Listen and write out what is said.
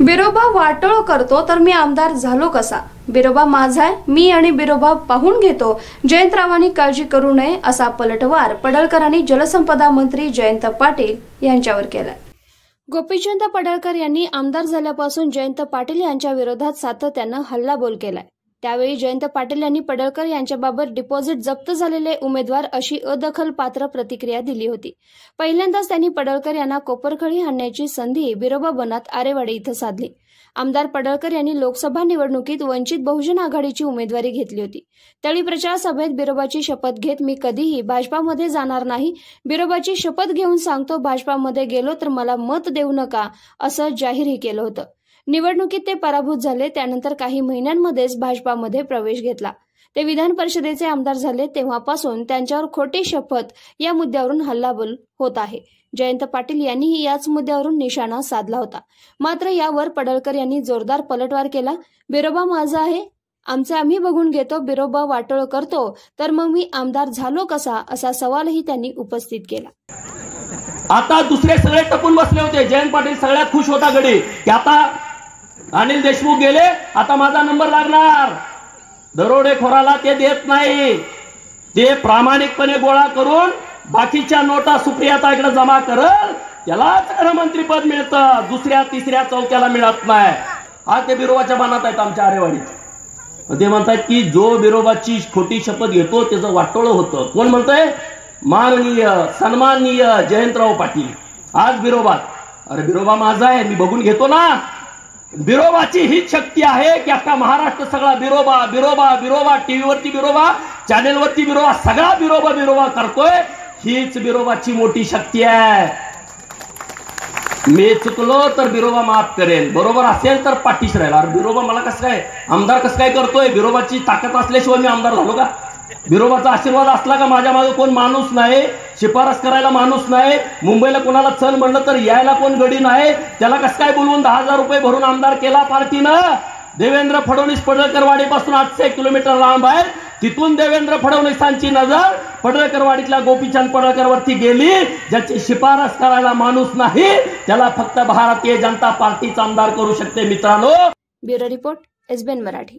बिरोबा वाटोळ करतो तर मी आमदार झालो कसा? बिरोबा माझा आहे मी आणि बिरोबा पाहून घेतो. जयंतरावांनी काळजी करू नये असा पलटवार पडळकरांनी जलसंपदा मंत्री जयंत पाटील यांच्यावर केला गोपीचंद पडळकर यांनी आमदार झाल्यापासून जयंत पाटील यांच्या विरोधात सातत्यानं हल्लाबोल केलाय. त्यावेळी जयंत पाटील यांनी पडळकर यांच्याबाबत डिपॉझिट जप्त झालेले उमेदवार अशी अदखल पात्र प्रतिक्रिया दिली होती. पहिल्यांदाच त्यांनी पडळकर यांना कोपरखळी हाणण्याची संधी बिरोबा बनात आरेवाडी इथं साधली. आमदार पडळकर यांनी लोकसभा निवडणुकीत वंचित बहुजन आघाडीची उमेदवारी घेतली होती. तळी प्रचार सभेत बिरोबाची शपथ घेत मी कधीही भाजपामध्ये जाणार नाही. बिरोबाची शपथ घेऊन सांगतो भाजपामध्ये गेलो तर मला मत देऊ नका असं जाहीरही केलं होतं. निवडणुकीत ते पराभूत झाले त्यानंतर काही महिन्यांमध्येच भाजपामध्ये प्रवेश घेतला. ते विधान परिषदेचे आमदार झाले तेव्हापासून त्यांच्यावर खोटी शपथ या मुद्द्यावरून हल्लाबोल होत आहे. जयंत पाटील यांनीही याच मुद्द्यावरून निशाणा साधला होता. मात्र यावर पडळकर यांनी जोरदार पलटवार केला. बिरोबा माझा आहे आमचे आम्ही बघून घेतो बिरोबा वाटोळ करतो तर मग मी आमदार झालो कसा असा सवालही त्यांनी उपस्थित केला. आता दुसरे सगळे टपून बसले होते. जयंत पाटील सगळ्यात खुश होता गडी की आता अनिल देशमुख गेले आता माझा नंबर लागणार. दरोडेखोराला ते देत नाही. ते प्रामाणिकपणे गोळा करून बाकीच्या नोटा सुप्रियाताकडे जमा करल त्यालाच गृहमंत्रीपद मिळतं. दुसऱ्या तिसऱ्या चौथ्याला मिळत नाही. हा ते बिरोबाच्या मनात आहेत आमच्या आरेवाडीत ते म्हणतात की जो बिरोबाची खोटी शपथ घेतो त्याचं वाटोळं होतं. कोण म्हणतंय? माननीय सन्माननीय जयंतराव पाटील. आज बिरोबा अरे बिरोबा माझा आहे मी बघून घेतो ना. बिरोबाची हीच शक्ती आहे की अख्खा महाराष्ट्र सगळा बिरोबा बिरोबा बिरोबा टीव्हीवरती बिरोबा चॅनेलवरती बिरोबा सगळा बिरोबा बिरोबा करतोय. हीच बिरोबाची मोठी शक्ती आहे. मी चुकलो तर बिरोबा माफ करेल. बरोबर असेल तर पाठीशी राहील. अरे बिरोबा मला कसं काय आमदार कसं काय करतोय? बिरोबाची ताकद असल्याशिवाय मी आमदार झालो का? बिरोबाचा आशीर्वाद असला का माझ्या मागे कोण माणूस नाही? शिफारस करायला माणूस नाही? मुंबईला कोणाला चल म्हणलं तर यायला कोण गडी नाही? त्याला कसं काय बोलवून दहा हजार रुपये भरून आमदार केला पार्टीनं? देवेंद्र फडणवीस पडळकरवाडीपासून आठशे किलोमीटर लांब आहे. तिथून देवेंद्र फडणवीसांची नजर पडळकरवाडीतल्या गोपीचंद पडळकरवरती गेली. ज्याची शिफारस करायला माणूस नाही त्याला फक्त भारतीय जनता पार्टीचा आमदार करू शकते मित्रांनो. Bureau report SBN Marathi.